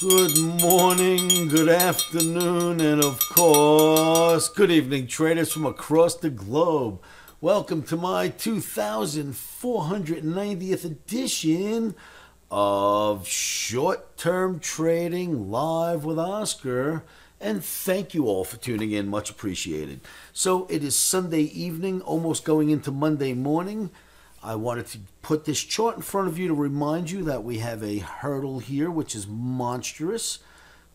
Good morning, good afternoon, and of course, good evening, traders from across the globe. Welcome to my 2490th edition of Short Term Trading Live with Oscar. And thank you all for tuning in, much appreciated. So it is Sunday evening, almost going into Monday morning. I wanted to put this chart in front of you to remind you that we have a hurdle here, which is monstrous,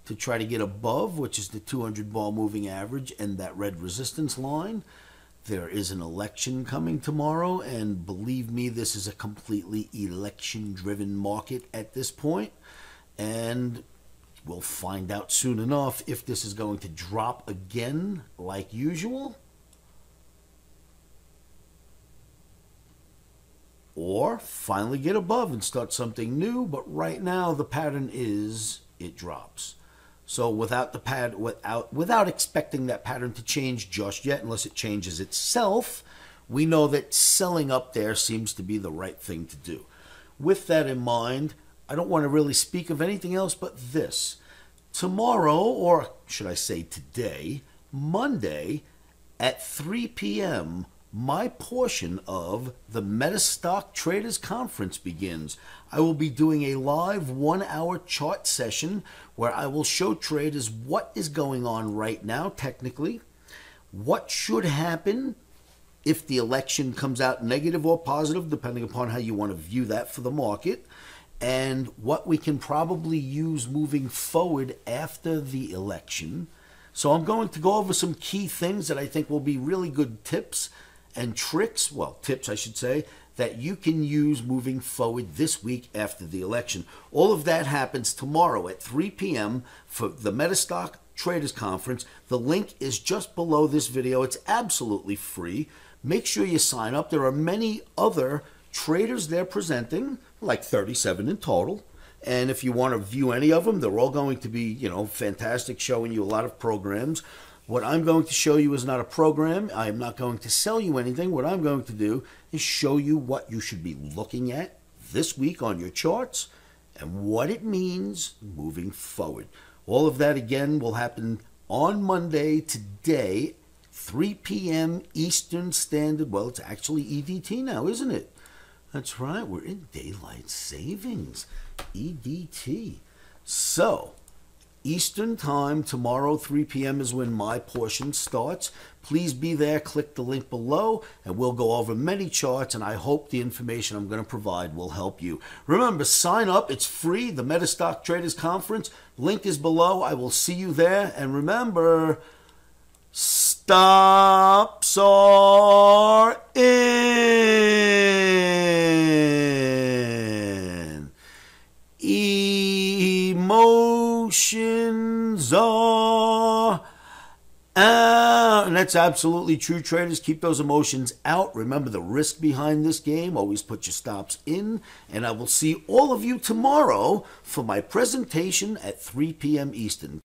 to try to get above, which is the 200 ball moving average and that red resistance line. There is an election coming tomorrow, and believe me, this is a completely election driven market at this point. And we'll find out soon enough if this is going to drop again like usual or finally get above and start something new. But right now, the pattern is it drops. So without the pad, without without expecting that pattern to change just yet, unless it changes itself, we know that selling up there seems to be the right thing to do. With that in mind, I don't want to really speak of anything else but this. Tomorrow, or should I say today, Monday, at 3 p.m., my portion of the Metastock Traders Conference begins. I will be doing a live one hour chart session where I will show traders what is going on right now, technically, what should happen if the election comes out negative or positive, depending upon how you want to view that for the market, and what we can probably use moving forward after the election. So, I'm going to go over some key things that I think will be really good tips and tricks, well, tips, I should say, that you can use moving forward this week after the election. All of that happens tomorrow at 3 p.m. for the Metastock Traders Conference. The link is just below this video. It's absolutely free. Make sure you sign up. There are many other traders there presenting, like 37 in total. And if you want to view any of them, they're all going to be, you know, fantastic, showing you a lot of programs. What I'm going to show you is not a program. I am not going to sell you anything. What I'm going to do is show you what you should be looking at this week on your charts and what it means moving forward. All of that again will happen on Monday, today, 3 p.m. Eastern Standard. Well, it's actually EDT now, isn't it? That's right, we're in daylight savings. EDT. So, Eastern Time tomorrow, 3 p.m. is when my portion starts. Please be there, click the link below, and we'll go over many charts. And I hope the information I'm going to provide will help you. Remember, sign up, it's free. The Metastock Traders Conference link is below. I will see you there. And remember, stops are in. Emotions are out. And that's absolutely true, traders. Keep those emotions out. Remember the risk behind this game. Always put your stops in. And I will see all of you tomorrow for my presentation at 3 p.m. Eastern.